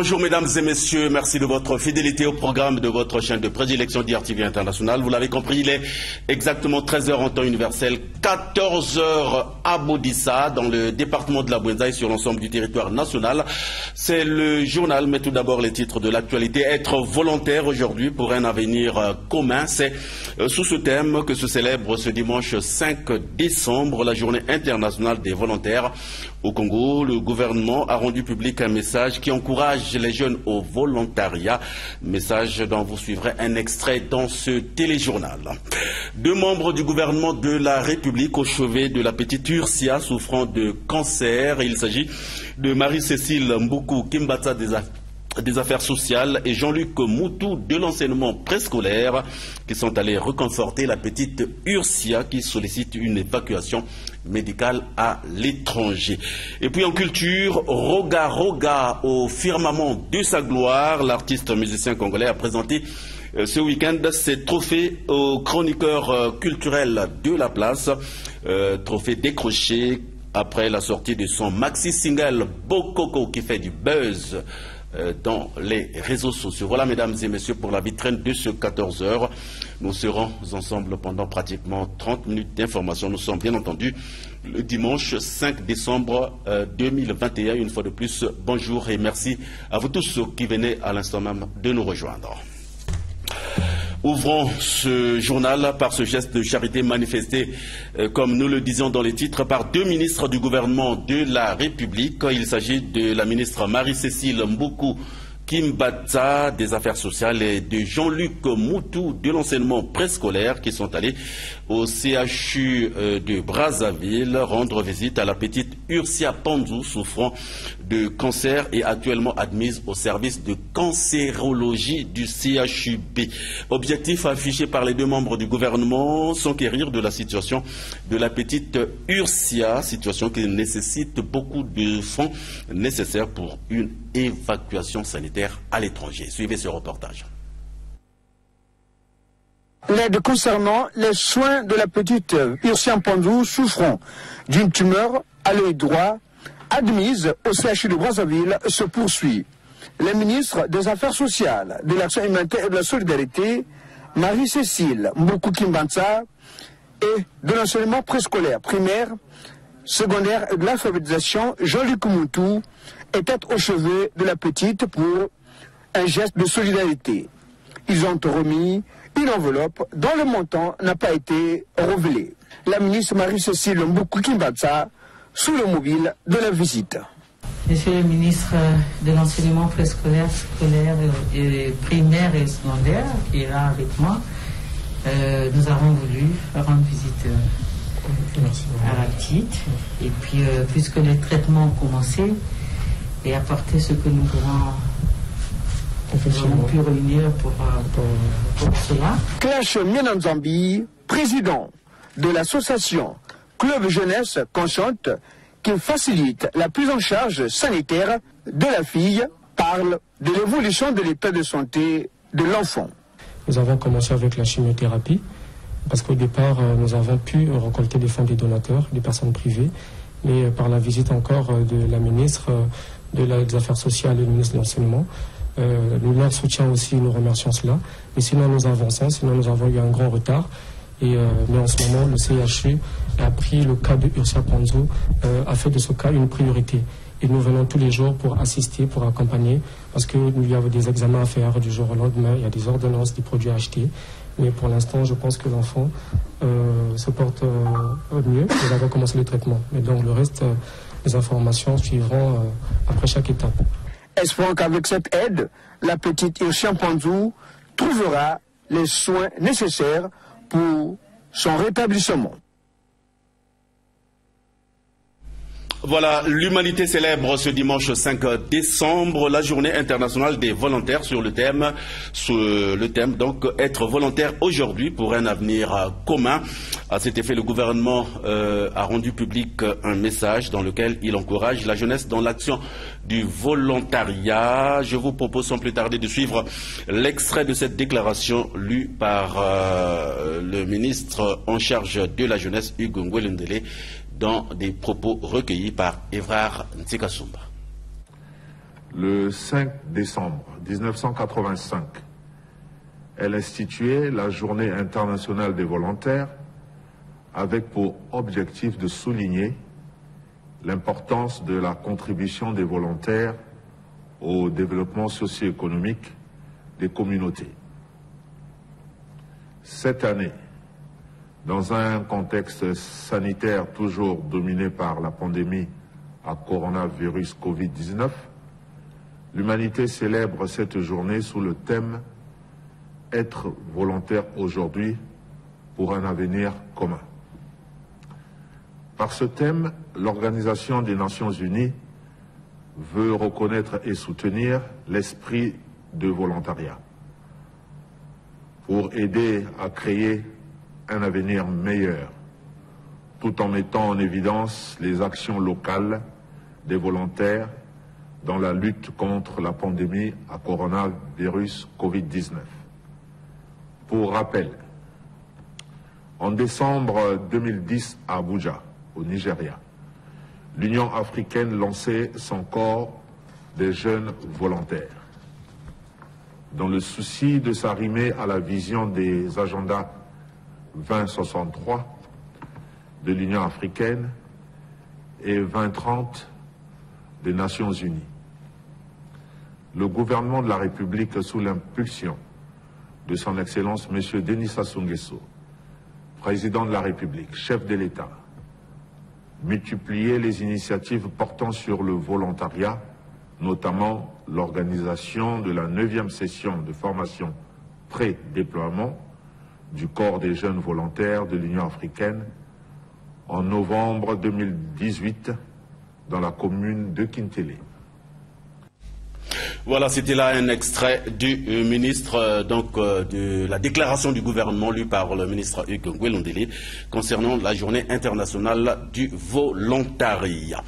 Bonjour mesdames et messieurs, merci de votre fidélité au programme de votre chaîne de prédilection d'IRTV International. Vous l'avez compris, il est exactement 13h en temps universel, 14h à Bodissa, dans le département de la Buenzaï, sur l'ensemble du territoire national. C'est le journal, mais tout d'abord les titres de l'actualité. Être volontaire aujourd'hui pour un avenir euh, commun, c'est sous ce thème que se célèbre ce dimanche 5 décembre la journée internationale des volontaires. Au Congo, le gouvernement a rendu public un message qui encourage les jeunes au volontariat. Message dont vous suivrez un extrait dans ce téléjournal. Deux membres du gouvernement de la République au chevet de la petite Ursia souffrant de cancer. Il s'agit de Marie-Cécile Mboukou Kimbata des des affaires sociales et Jean-Luc Moutou de l'enseignement préscolaire qui sont allés reconforter la petite Ursia qui sollicite une évacuation médicale à l'étranger. Et puis en culture, Roga Roga au firmament de sa gloire, l'artiste musicien congolais a présenté euh, ce week-end ses trophées aux chroniqueurs euh, culturels de la place, euh, trophée décroché après la sortie de son maxi single Bokoko qui fait du buzz euh, dans les réseaux sociaux. Voilà, mesdames et messieurs, pour la vitrine de ce 14 heures. Nous serons ensemble pendant pratiquement 30 minutes d'information. Nous sommes bien entendu le dimanche 5 décembre 2021. Euh, Une fois de plus, bonjour et merci à vous tous qui venez à l'instant même de nous rejoindre. Ouvrons ce journal par ce geste de charité manifesté, euh, comme nous le disions dans les titres, par deux ministres du gouvernement de la République. Il s'agit de la ministre Marie-Cécile Mboukou Kimbata des Affaires sociales et de Jean-Luc Moutou de l'enseignement préscolaire qui sont allés au CHU euh, de Brazzaville rendre visite à la petite Ursia Panzou souffrant de cancer et actuellement admise au service de cancérologie du CHUB. Objectif affiché par les deux membres du gouvernement, s'enquérir de la situation de la petite Ursia, situation qui nécessite beaucoup de fonds nécessaires pour une évacuation sanitaire à l'étranger. Suivez ce reportage. L'aide concernant les soins de la petite Ursia Pandou souffrant d'une tumeur à l'œil droit admise au CHU de Brazzaville se poursuit. Les ministres des Affaires sociales, de l'Action humanitaire et de la solidarité, Marie-Cécile Mboukou-Kimbanza, et de l'enseignement préscolaire primaire, secondaire et de l'alphabétisation, Jean-Luc Moutou, étaient au chevet de la petite pour un geste de solidarité. Ils ont remis une enveloppe dont le montant n'a pas été révélé. La ministre Marie-Cécile Mboukou-Kimbanza sous le mobile de la visite. Monsieur le ministre de l'enseignement préscolaire, scolaire et primaire et secondaire, qui est là avec moi, euh, nous avons voulu rendre visite euh, à la petite. Et puis, euh, puisque les traitements ont commencé, et apporter ce que nous pourrons avons pu réunir pour, pour, pour cela. Clash Miananzambi, président de l'association Club Jeunesse Consciente qui facilite la prise en charge sanitaire de la fille, parle de l'évolution de l'état de santé de l'enfant. Nous avons commencé avec la chimiothérapie parce qu'au départ, nous avons pu récolter des fonds des donateurs, des personnes privées, mais par la visite encore de la ministre de des Affaires sociales et le ministre de l'Enseignement, euh, leur soutient aussi, nous remercions cela. Mais sinon, nous avançons, sinon nous avons eu un grand retard. Euh, mais en ce moment, le CHU a pris le cas de Ursia Panzo, euh, a fait de ce cas une priorité. Et nous venons tous les jours pour assister, pour accompagner, parce qu'il y a des examens à faire du jour au lendemain, il y a des ordonnances, des produits à acheter. Mais pour l'instant, je pense que l'enfant euh, se porte euh, mieux. Nous avons commencé le traitement. Mais donc le reste, euh, les informations suivront après chaque étape. Espérons qu'avec cette aide, la petite Ursia Panzou trouvera les soins nécessaires pour son rétablissement. Voilà, l'humanité célèbre ce dimanche 5 décembre la journée internationale des volontaires sur le thème, sur le thème donc être volontaire aujourd'hui pour un avenir commun. À cet effet, le gouvernement euh, a rendu public un message dans lequel il encourage la jeunesse dans l'action du volontariat. Je vous propose sans plus tarder de suivre l'extrait de cette déclaration lue par euh, le ministre en charge de la jeunesse, Hugo Ngwelendele, dans des propos recueillis par Evrard Ntikasumba. le 5 décembre 1985, elle instituait la Journée internationale des volontaires avec pour objectif de souligner l'importance de la contribution des volontaires au développement socio-économique des communautés. Cette année, dans un contexte sanitaire toujours dominé par la pandémie à coronavirus Covid-19, l'humanité célèbre cette journée sous le thème Être volontaire aujourd'hui pour un avenir commun. Par ce thème, l'Organisation des Nations Unies veut reconnaître et soutenir l'esprit de volontariat pour aider à créer un avenir meilleur, tout en mettant en évidence les actions locales des volontaires dans la lutte contre la pandémie à coronavirus Covid-19. Pour rappel, en décembre 2010 à Abuja, au Nigeria, l'Union africaine lançait son corps des jeunes volontaires. Dans le souci de s'arrimer à la vision des agendas 2063 de l'Union africaine et 2030 des Nations unies. Le gouvernement de la République, sous l'impulsion de son Excellence M. Denis Sassou président de la République, chef de l'État, multiplier les initiatives portant sur le volontariat, notamment l'organisation de la neuvième session de formation pré-déploiement du corps des jeunes volontaires de l'Union africaine en novembre 2018 dans la commune de Kintele. Voilà, c'était là un extrait du euh, ministre, euh, donc euh, de la déclaration du gouvernement lue par le ministre Hugues Nguelondeli concernant la journée internationale du volontariat.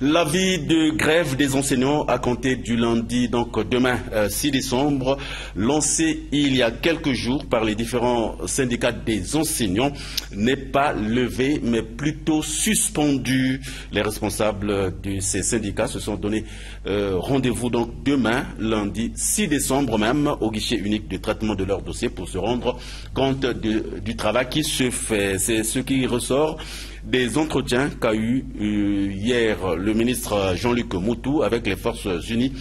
L'avis de grève des enseignants à compter du lundi, donc demain 6 décembre, lancé il y a quelques jours par les différents syndicats des enseignants, n'est pas levé, mais plutôt suspendu. Les responsables de ces syndicats se sont donné rendez-vous donc demain lundi 6 décembre même, au guichet unique de traitement de leur dossier pour se rendre compte du travail qui se fait. C'est ce qui ressort des entretiens qu'a eu euh, hier le ministre Jean-Luc Moutou avec les forces unies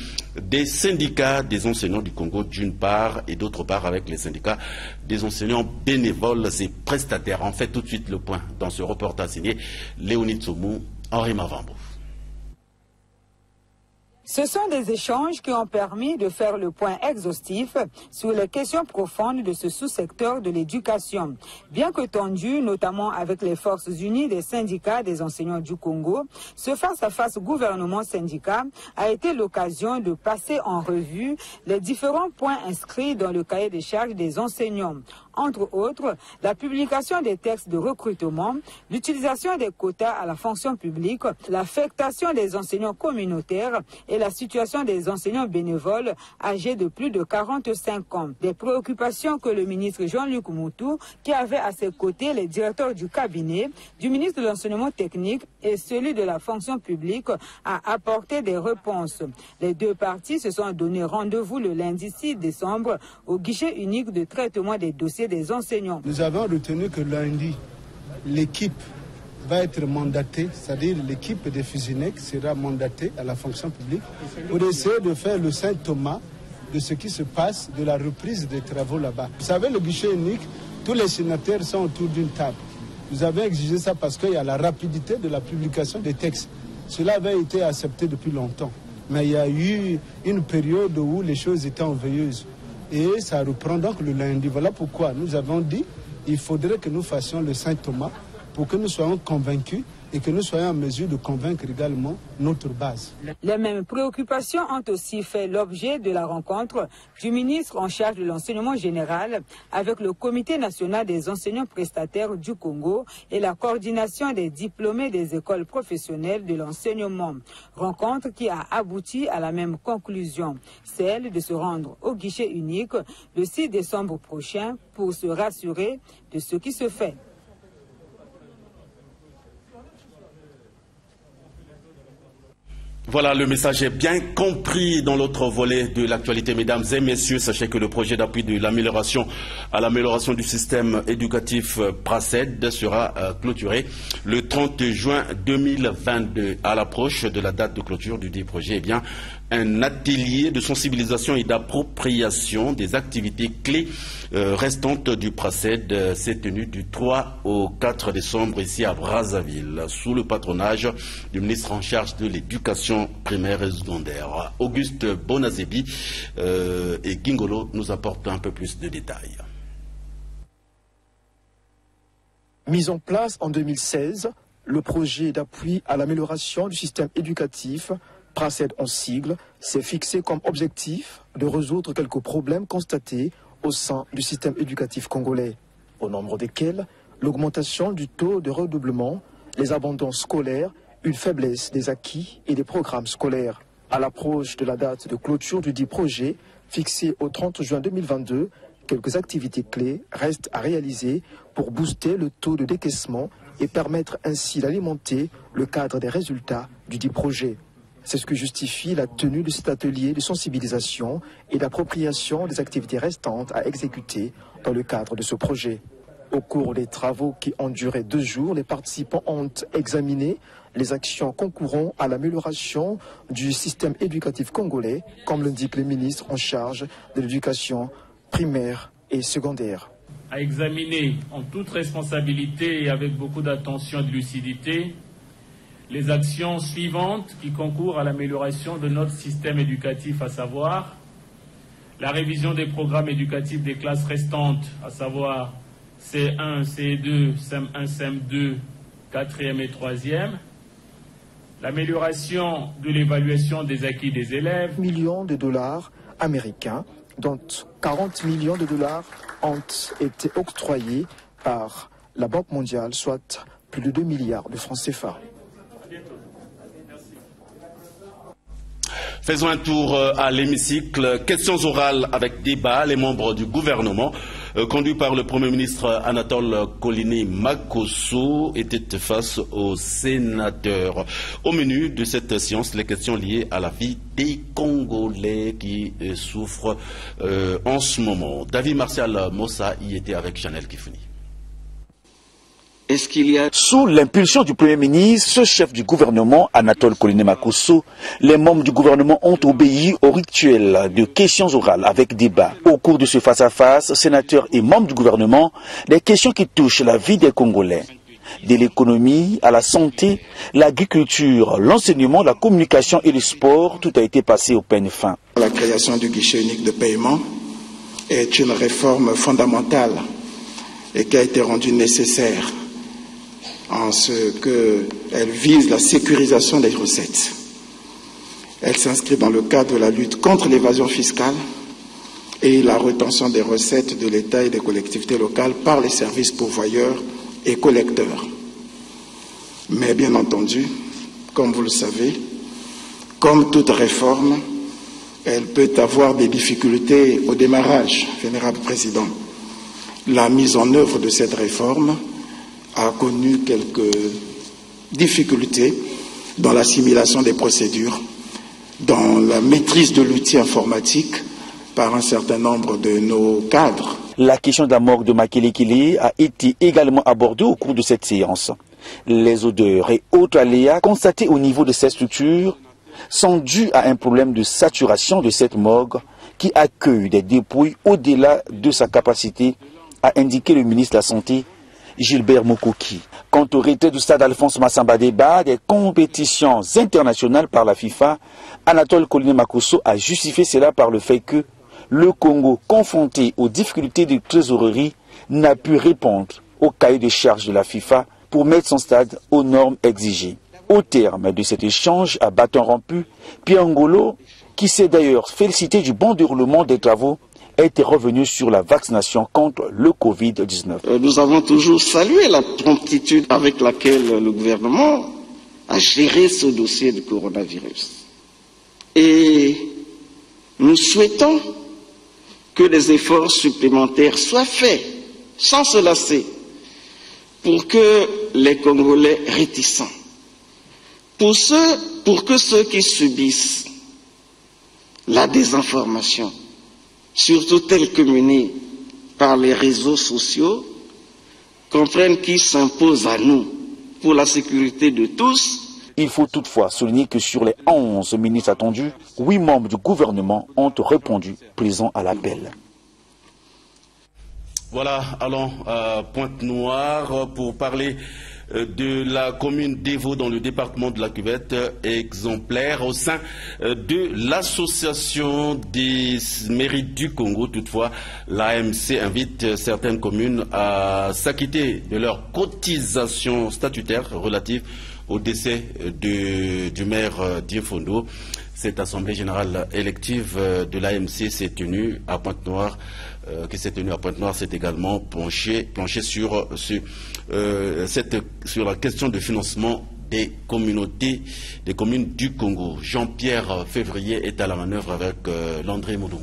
des syndicats des enseignants du Congo d'une part et d'autre part avec les syndicats des enseignants bénévoles et prestataires. On fait tout de suite le point dans ce reportage signé Léonie Tsomou, Henri Mavambo. Ce sont des échanges qui ont permis de faire le point exhaustif sur les questions profondes de ce sous-secteur de l'éducation. Bien que tendu, notamment avec les forces unies des syndicats des enseignants du Congo, ce face-à-face gouvernement-syndicat a été l'occasion de passer en revue les différents points inscrits dans le cahier des charges des enseignants entre autres la publication des textes de recrutement, l'utilisation des quotas à la fonction publique, l'affectation des enseignants communautaires la situation des enseignants bénévoles âgés de plus de 45 ans. Des préoccupations que le ministre Jean-Luc Moutou, qui avait à ses côtés les directeurs du cabinet, du ministre de l'enseignement technique et celui de la fonction publique, a apporté des réponses. Les deux parties se sont donné rendez-vous le lundi 6 décembre au guichet unique de traitement des dossiers des enseignants. Nous avons retenu que lundi, l'équipe va être mandatée, c'est-à-dire l'équipe des Fusinec sera mandatée à la fonction publique pour essayer de faire le Saint Thomas de ce qui se passe, de la reprise des travaux là-bas. Vous savez, le guichet unique, tous les sénateurs sont autour d'une table. Nous avons exigé ça parce qu'il y a la rapidité de la publication des textes. Cela avait été accepté depuis longtemps. Mais il y a eu une période où les choses étaient enveilleuses et ça reprend donc le lundi. Voilà pourquoi nous avons dit il faudrait que nous fassions le Saint Thomas pour que nous soyons convaincus et que nous soyons en mesure de convaincre également notre base. Les mêmes préoccupations ont aussi fait l'objet de la rencontre du ministre en charge de l'enseignement général avec le Comité national des enseignants prestataires du Congo et la coordination des diplômés des écoles professionnelles de l'enseignement. Rencontre qui a abouti à la même conclusion, celle de se rendre au guichet unique le 6 décembre prochain pour se rassurer de ce qui se fait. Voilà, le message est bien compris dans l'autre volet de l'actualité. Mesdames et messieurs, sachez que le projet d'appui de l'amélioration à l'amélioration du système éducatif euh, PRACED sera euh, clôturé le 30 juin 2022. À l'approche de la date de clôture du dit projet, eh bien, un atelier de sensibilisation et d'appropriation des activités clés euh, restantes du PRACED euh, s'est tenu du 3 au 4 décembre ici à Brazzaville, sous le patronage du ministre en charge de l'éducation primaire et secondaire. Auguste Bonazebi euh, et Gingolo nous apportent un peu plus de détails. Mis en place en 2016, le projet d'appui à l'amélioration du système éducatif PRACED en sigle, s'est fixé comme objectif de résoudre quelques problèmes constatés au sein du système éducatif congolais, au nombre desquels l'augmentation du taux de redoublement, les abandons scolaires, une faiblesse des acquis et des programmes scolaires. À l'approche de la date de clôture du dit projet, fixée au 30 juin 2022, quelques activités clés restent à réaliser pour booster le taux de décaissement et permettre ainsi d'alimenter le cadre des résultats du dit projet. C'est ce que justifie la tenue de cet atelier de sensibilisation et d'appropriation des activités restantes à exécuter dans le cadre de ce projet. Au cours des travaux qui ont duré deux jours, les participants ont examiné les actions concourant à l'amélioration du système éducatif congolais, comme l'indique le ministre en charge de l'éducation primaire et secondaire. À examiner en toute responsabilité et avec beaucoup d'attention et de lucidité les actions suivantes qui concourent à l'amélioration de notre système éducatif, à savoir la révision des programmes éducatifs des classes restantes, à savoir C1, C2, CM1, CM2, 4e et 3e, l'amélioration de l'évaluation des acquis des élèves. Millions de dollars américains, dont 40 millions de dollars ont été octroyés par la Banque mondiale, soit plus de 2 milliards de francs CFA. Faisons un tour euh, à l'hémicycle. Questions orales avec débat. Les membres du gouvernement, euh, conduits par le Premier ministre Anatole Colini Makosso, étaient face aux sénateurs. Au menu de cette séance, les questions liées à la vie des Congolais qui euh, souffrent en ce moment. David Martial Mossa y était avec Chanel Kifuni. Est-ce qu'il y a... Sous l'impulsion du Premier ministre, ce chef du gouvernement, Anatole Makosso, les membres du gouvernement ont obéi au rituel de questions orales avec débat. Au cours de ce face-à-face, sénateurs et membres du gouvernement, les questions qui touchent la vie des Congolais de l'économie à la santé, l'agriculture, l'enseignement, la communication et le sport, tout a été passé au peine fin. La création du guichet unique de paiement est une réforme fondamentale et qui a été rendue nécessaire en ce qu'elle vise la sécurisation des recettes. Elle s'inscrit dans le cadre de la lutte contre l'évasion fiscale et la retention des recettes de l'État et des collectivités locales par les services pourvoyeurs et collecteurs. Mais bien entendu, comme vous le savez, comme toute réforme, elle peut avoir des difficultés au démarrage, Vénérable Président. La mise en œuvre de cette réforme a connu quelques difficultés dans l'assimilation des procédures, dans la maîtrise de l'outil informatique par un certain nombre de nos cadres. La question de la mort de Makelekele a été également abordée au cours de cette séance. Les odeurs et autres aléas constatés au niveau de cette structure sont dus à un problème de saturation de cette morgue qui accueille des dépouilles au-delà de sa capacité, a indiqué le ministre de la Santé Gilbert Mokoki. Quant au retrait du stade Alphonse Massamba Débat des compétitions internationales par la FIFA, Anatole Collinet Makosso a justifié cela par le fait que le Congo, confronté aux difficultés de trésorerie, n'a pu répondre au cahier de charges de la FIFA pour mettre son stade aux normes exigées. Au terme de cet échange à bâton rompu, Pierre Ngolo, qui s'est d'ailleurs félicité du bon déroulement des travaux, été revenu sur la vaccination contre le Covid-19. Euh, nous avons toujours salué la promptitude avec laquelle le gouvernement a géré ce dossier du coronavirus. Et nous souhaitons que des efforts supplémentaires soient faits sans se lasser pour que les Congolais réticents Pour, ceux, pour que ceux qui subissent la désinformation, surtout telle que menée par les réseaux sociaux, comprennent qui s'impose à nous pour la sécurité de tous. Il faut toutefois souligner que sur les 11 ministres attendus, 8 membres du gouvernement ont répondu présents à l'appel. Voilà, allons à Pointe-Noire pour parler de la commune d'Evo dans le département de la Cuvette, exemplaire au sein euh, de l'association des mairies du Congo. Toutefois, l'AMC invite certaines communes à s'acquitter de leurs cotisations statutaires relatives au décès du maire Diefondo. Cette assemblée générale élective de l'AMC s'est tenue à Pointe-Noire qui s'est tenu à Pointe-Noire s'est également penché, sur, euh, sur la question du financement des communautés, des communes du Congo. Jean-Pierre Février est à la manœuvre avec euh, Landré Moudou.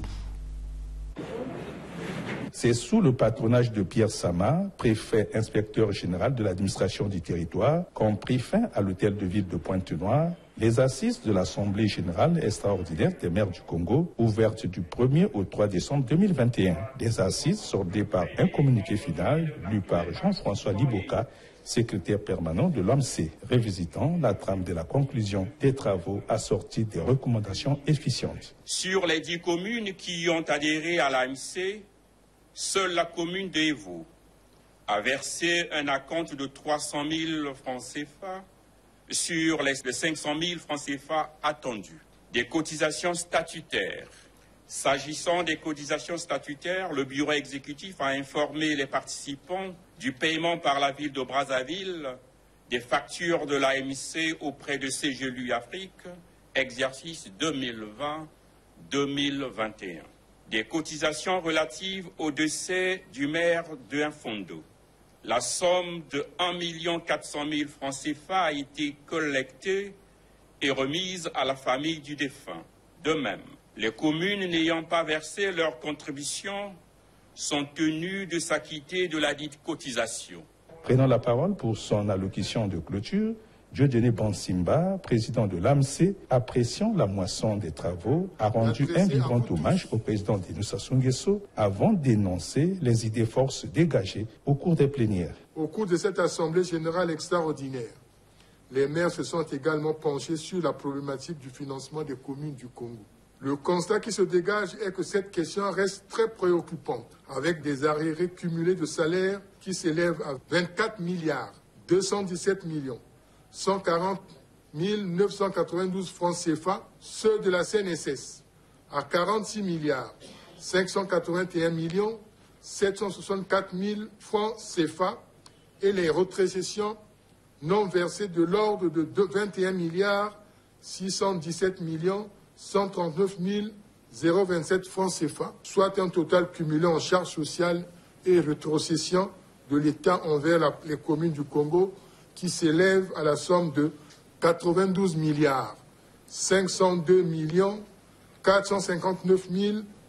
C'est sous le patronage de Pierre Sama, préfet inspecteur général de l'administration du territoire, qu'ont pris fin à l'hôtel de ville de Pointe-Noire les assises de l'Assemblée générale extraordinaire des maires du Congo, ouvertes du 1er au 3 décembre 2021. Des assises sorties par un communiqué final lu par Jean-François Liboka, secrétaire permanent de l'OMC, révisitant la trame de la conclusion des travaux assortis des recommandations efficientes. Sur les dix communes qui ont adhéré à l'AMC, seule la commune d'Evo a versé un acompte de 300 000 francs CFA sur les 500 000 francs CFA attendus. Des cotisations statutaires. S'agissant des cotisations statutaires, le bureau exécutif a informé les participants du paiement par la ville de Brazzaville des factures de l'AMC auprès de CGLU Afrique, exercice 2020-2021. Des cotisations relatives au décès du maire d'un fondo la somme de 1 400 000 francs CFA a été collectée et remise à la famille du défunt. De même, les communes n'ayant pas versé leur contribution sont tenues de s'acquitter de la dite cotisation. Prenant la parole pour son allocution de clôture, Dieudonné Bansimba, président de l'AMC, appréciant la moisson des travaux, a rendu un vibrant hommage au président Sassou Nguesso avant d'énoncer les idées forces dégagées au cours des plénières. Au cours de cette Assemblée générale extraordinaire, les maires se sont également penchés sur la problématique du financement des communes du Congo. Le constat qui se dégage est que cette question reste très préoccupante, avec des arriérés cumulés de salaires qui s'élèvent à 24 milliards 217 millions 140 992 francs CFA, ceux de la CNSS à 46 milliards 581 millions 764 000 francs CFA et les rétrocessions non versées de l'ordre de 21 milliards 617 millions 139 027 francs CFA, soit un total cumulé en charges sociales et rétrocessions de l'État envers les communes du Congo qui s'élève à la somme de 92 milliards 502 millions 459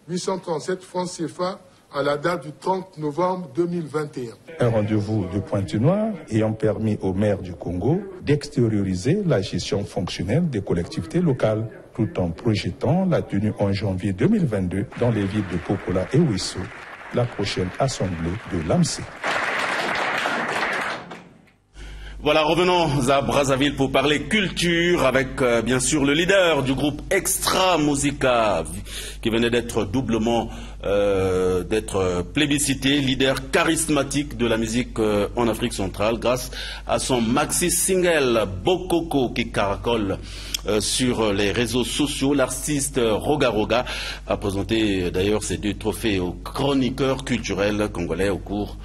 837 francs CFA à la date du 30 novembre 2021. Un rendez-vous de Pointe-Noire ayant permis aux maires du Congo d'extérioriser la gestion fonctionnelle des collectivités locales tout en projetant la tenue en janvier 2022 dans les villes de Popola et Ouissou, la prochaine assemblée de l'AMC. Voilà, revenons à Brazzaville pour parler culture avec euh, bien sûr le leader du groupe Extra Musica qui venait d'être doublement euh, d'être plébiscité, leader charismatique de la musique euh, en Afrique centrale grâce à son maxi single Bokoko qui caracole sur les réseaux sociaux. L'artiste Roga Roga a présenté d'ailleurs ses deux trophées aux chroniqueurs culturels congolais au cours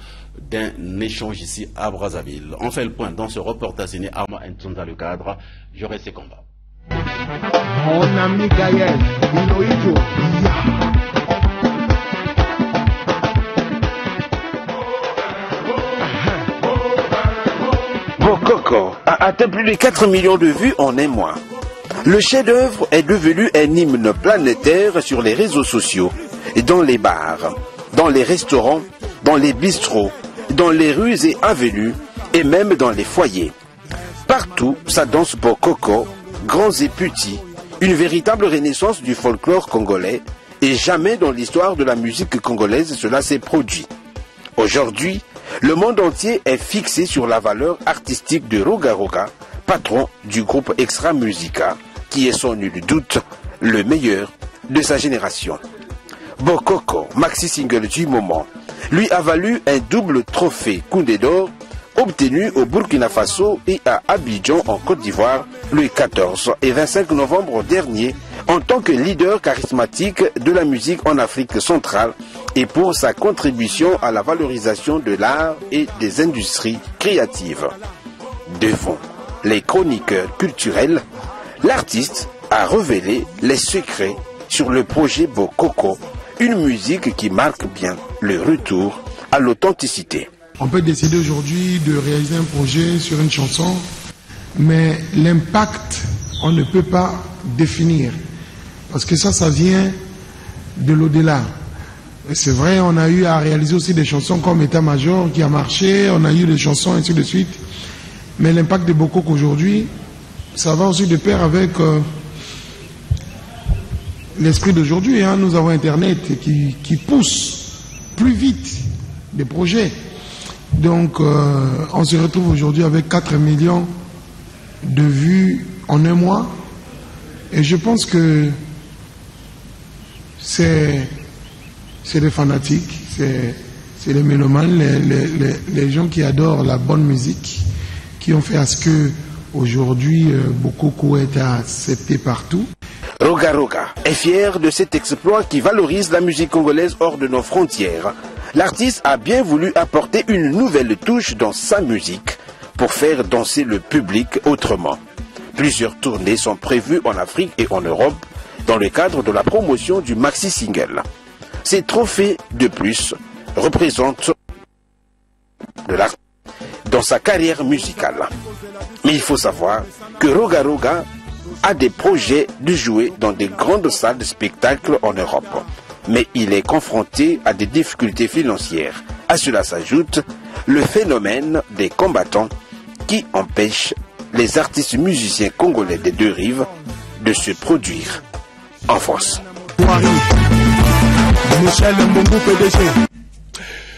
d'un échange ici à Brazzaville. On fait le point dans ce reportage signé Arma Ntunza le cadre. J'aurai ces combats. Mon ami Gaël, Bokoko a atteint plus de 4 millions de vues en un mois. Le chef-d'œuvre est devenu un hymne planétaire sur les réseaux sociaux, dans les bars, dans les restaurants, dans les bistrots, dans les rues et avenues et même dans les foyers. Partout, ça danse pour grands et petits, une véritable renaissance du folklore congolais, et jamais dans l'histoire de la musique congolaise cela s'est produit. Aujourd'hui, le monde entier est fixé sur la valeur artistique de Roga Roga, patron du groupe Extra Musica, qui est sans nul doute le meilleur de sa génération. Bokoko, maxi single du moment, lui a valu un double trophée Koundé d'or obtenu au Burkina Faso et à Abidjan en Côte d'Ivoire le 14 et 25 novembre dernier en tant que leader charismatique de la musique en Afrique centrale et pour sa contribution à la valorisation de l'art et des industries créatives. Devant les chroniqueurs culturels, l'artiste a révélé les secrets sur le projet Bokoko, une musique qui marque bien le retour à l'authenticité. On peut décider aujourd'hui de réaliser un projet sur une chanson, mais l'impact, on ne peut pas définir. Parce que ça, ça vient de l'au-delà. C'est vrai, on a eu à réaliser aussi des chansons comme État-major qui a marché, on a eu des chansons ainsi de suite. Mais l'impact de Bokok aujourd'hui, ça va aussi de pair avec euh, l'esprit d'aujourd'hui. Hein. Nous avons Internet qui, pousse plus vite des projets. Donc, euh, on se retrouve aujourd'hui avec 4 millions de vues en un mois. Et je pense que c'est les fanatiques, c'est les mélomanes, les, les, les, gens qui adorent la bonne musique, qui ont fait à ce que aujourd'hui euh, Bokoko est accepté partout. Roga Roga est fier de cet exploit qui valorise la musique congolaise hors de nos frontières. L'artiste a bien voulu apporter une nouvelle touche dans sa musique pour faire danser le public autrement. Plusieurs tournées sont prévues en Afrique et en Europe dans le cadre de la promotion du maxi single. Ces trophées de plus représentent de l'art dans sa carrière musicale. Mais il faut savoir que Roga Roga a des projets de jouer dans des grandes salles de spectacle en Europe. Mais il est confronté à des difficultés financières. À cela s'ajoute le phénomène des combattants qui empêche les artistes musiciens congolais des deux rives de se produire en France.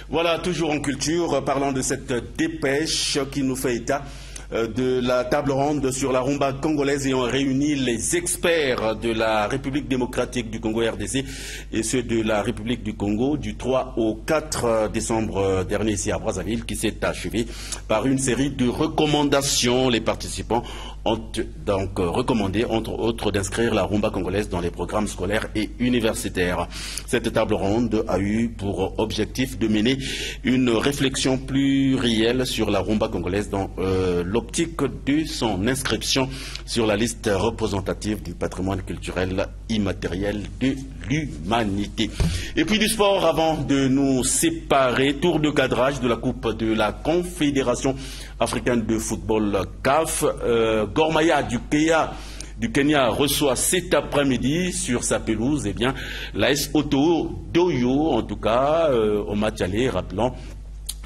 Voilà, toujours en culture, parlant de cette dépêche qui nous fait état de la table ronde sur la rumba congolaise ayant réuni les experts de la République démocratique du Congo RDC et ceux de la République du Congo du 3 au 4 décembre dernier ici à Brazzaville qui s'est achevé par une série de recommandations. Les participants ont donc recommandé, entre autres, d'inscrire la rumba congolaise dans les programmes scolaires et universitaires. Cette table ronde a eu pour objectif de mener une réflexion plurielle sur la rumba congolaise dans euh, l'optique de son inscription sur la liste représentative du patrimoine culturel immatériel de l'humanité. Et puis du sport, avant de nous séparer, tour de cadrage de la Coupe de la Confédération africaine de football CAF. Euh, Gormaya du Kenya reçoit cet après-midi sur sa pelouse, eh bien, l'AS Doyo, en tout cas, euh, au match aller, rappelons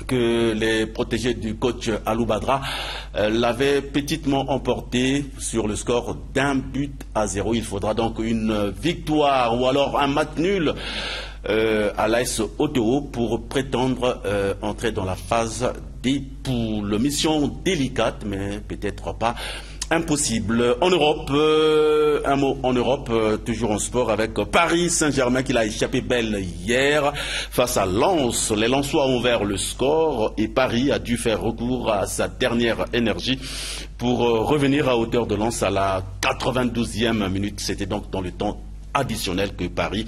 que les protégés du coach Aloubadra euh, l'avaient petitement emporté sur le score d'un but à zéro. Il faudra donc une victoire ou alors un match nul euh, à l'AS Auto pour prétendre euh, entrer dans la phase des poules. Mission délicate, mais peut-être pas impossible. En Europe, euh, un mot en Europe, toujours en sport avec Paris Saint-Germain qui l'a échappé belle hier face à Lens. Les Lensois ont ouvert le score et Paris a dû faire recours à sa dernière énergie pour revenir à hauteur de Lens à la 92e minute. C'était donc dans le temps additionnel que Paris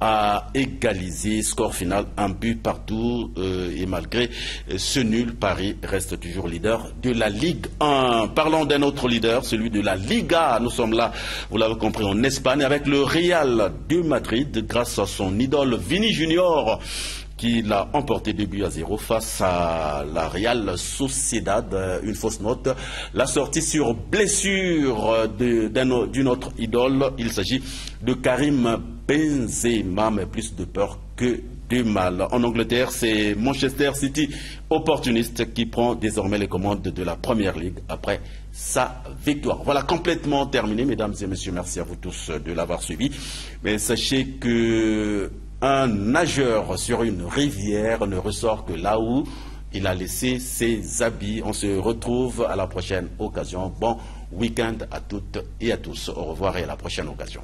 a égalisé. Score final, un but partout. Euh, et malgré ce nul, Paris reste toujours leader de la Ligue 1. Parlons d'un autre leader, celui de la Liga. Nous sommes là, vous l'avez compris, en Espagne avec le Real de Madrid grâce à son idole Vini Junior qui l'a emporté 2 buts à 0 face à la Real Sociedad. Une fausse note. La sortie sur blessure d'une autre idole. Il s'agit de Karim Benzema, mais plus de peur que de mal. En Angleterre, c'est Manchester City opportuniste qui prend désormais les commandes de la Première Ligue après sa victoire. Voilà complètement terminé, mesdames et messieurs. Merci à vous tous de l'avoir suivi. Mais sachez que un nageur sur une rivière ne ressort que là où il a laissé ses habits. On se retrouve à la prochaine occasion. Bon week-end à toutes et à tous. Au revoir et à la prochaine occasion.